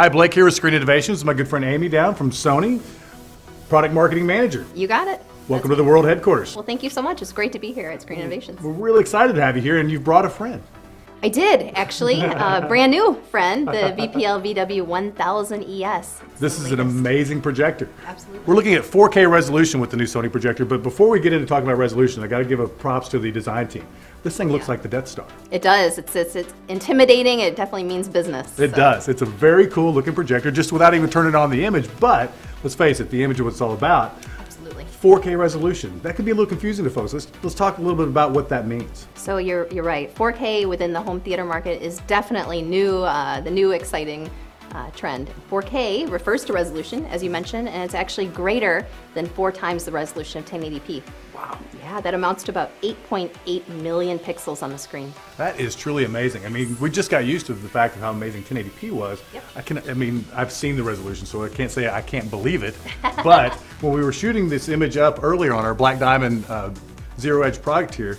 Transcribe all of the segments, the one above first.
Hi, Blake here with Screen Innovations. My good friend Amy down from Sony, product marketing manager. You got it. Welcome to the world headquarters. Well, thank you so much. It's great to be here at Screen Innovations. We're really excited to have you here, and you've brought a friend. I did, actually. A uh, brand new friend, the VPL VW 1000 ES. This is an amazing projector. Absolutely. We're looking at 4K resolution with the new Sony projector, but before we get into talking about resolution, I got to give a props to the design team. This thing looks Yeah. like the Death Star. It does. It's, it's, it's intimidating. It definitely means business. It so. does. It's a very cool looking projector, just without even turning on the image. But let's face it, the image is what it's all about. Absolutely. 4K resolution. That can be a little confusing to folks. Let's, let's talk a little bit about what that means. So you're, you're right. 4K within the home theater market is definitely new, uh, the new exciting uh, trend. 4K refers to resolution, as you mentioned, and it's actually greater than four times the resolution of 1080p. Wow. Yeah, that amounts to about 8.8 million pixels on the screen. That is truly amazing. I mean, we just got used to the fact of how amazing 1080p was. Yep. I can, I mean, I've seen the resolution, so I can't say I can't believe it. but when we were shooting this image up earlier on our Black Diamond uh, Zero Edge product here,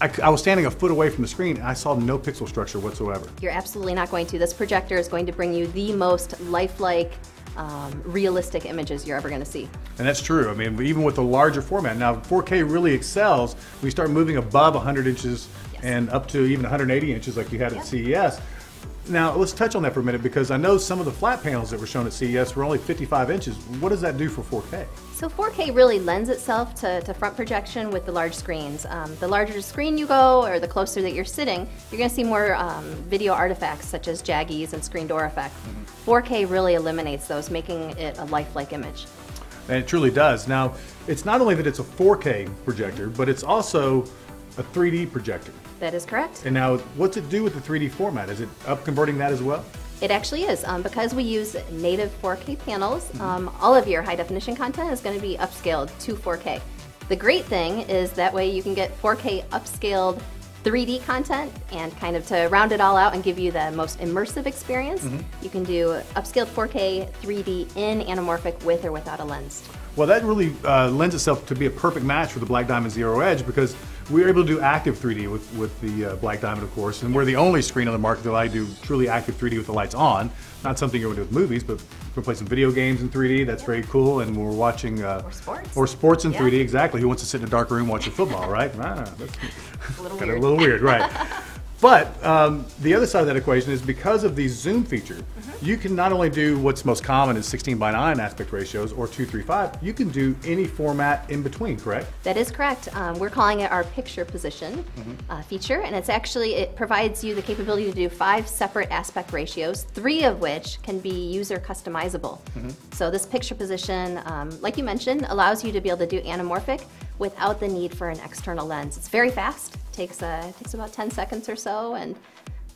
I, I was standing a foot away from the screen and I saw no pixel structure whatsoever. You're absolutely not going to. This projector is going to bring you the most lifelike, um, realistic images you're ever going to see. And that's true. I mean, even with the larger format. Now, 4K really excels when you start moving above 100 inches Yes. and up to even 180 inches like you had at CES. Now, let's touch on that for a minute because I know some of the flat panels that were shown at CES were only 55 inches. What does that do for 4K? So 4K really lends itself to, to front projection with the large screens. Um, the larger the screen you go, or the closer that you're sitting, you're going to see more um, video artifacts such as jaggies and screen door effect. 4K really eliminates those, making it a lifelike image. And it truly does. Now, it's not only that it's a 4K projector, but it's also a 3D projector. That is correct. And now, what's it do with the 3D format? Is it up converting that as well? It actually is. Um, because we use native 4K panels, um, all of your high definition content is going to be upscaled to 4K. The great thing is that way you can get 4K upscaled 3D content and kind of to round it all out and give you the most immersive experience, you can do upscaled 4K 3D in anamorphic with or without a lens. Well, that really uh, lends itself to be a perfect match for the Black Diamond Zero Edge because we were able to do active 3D with, with the uh, Black Diamond, of course, and we're the only screen on the market that to do truly active 3D with the lights on. Not something you're going to do with movies, but we can play some video games in 3D. That's very cool. And we're watching uh, Or sports. or sports in Yeah. 3D. Exactly. Who wants to sit in a dark room watching football, right? Ah, that's A little kind of weird. a little weird, right? But um, the other side of that equation is because of the zoom feature, Mm-hmm. you can not only do what's most common is 16 by 9 aspect ratios or 235, you can do any format in between, correct? That is correct. Um, we're calling it our picture position uh, feature, and it's actually, it provides you the capability to do five separate aspect ratios, three of which can be user customizable. So this picture position, um, like you mentioned, allows you to be able to do anamorphic without the need for an external lens. It's very fast, takes, uh, takes about 10 seconds or so, and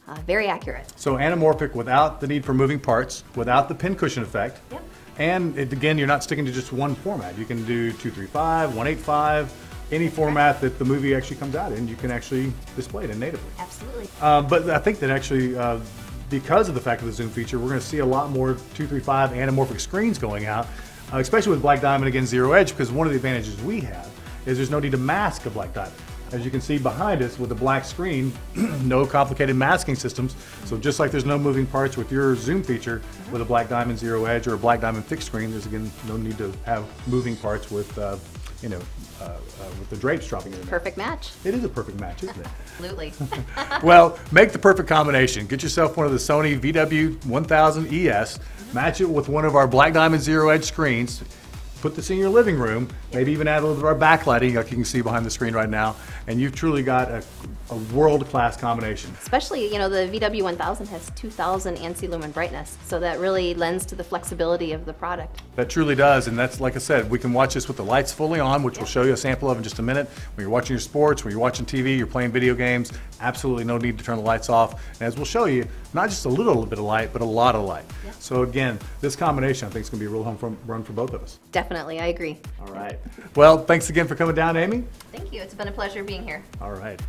uh, very accurate. So anamorphic without the need for moving parts, without the pincushion effect. Yep. And it, again, you're not sticking to just one format. You can do 235, 185, any format that the movie actually comes out in, you can actually display it in natively. Absolutely. Uh, but I think that actually, uh, because of the fact of the zoom feature, we're going to see a lot more 235 anamorphic screens going out, uh, especially with Black Diamond against Zero Edge, because one of the advantages we have is there's no need to mask a Black Diamond. As you can see behind us with the black screen, no complicated masking systems. So just like there's no moving parts with your zoom feature with a Black Diamond Zero Edge or a Black Diamond fixed screen, there's again no need to have moving parts with, uh, you know, uh, uh, with the drapes dropping in. there. Perfect match. It is a perfect match, isn't it? Absolutely. well, make the perfect combination. Get yourself one of the Sony VW1000 ES, match it with one of our Black Diamond Zero Edge screens, put this in your living room, maybe even add a little bit of our backlighting like you can see behind the screen right now, and you've truly got a, a world-class combination. Especially, you know, the VW 1000 has 2000 ANSI lumen brightness, so that really lends to the flexibility of the product. That truly does, and that's like I said, we can watch this with the lights fully on, which we'll show you a sample of in just a minute. When you're watching your sports, when you're watching TV, you're playing video games, absolutely no need to turn the lights off. And as we'll show you, not just a little bit of light, but a lot of light. So again, this combination I think is going to be a real home run for both of us. Definitely, I agree. All right. Well, thanks again for coming down, Amy. Thank you. It's been a pleasure being here. All right.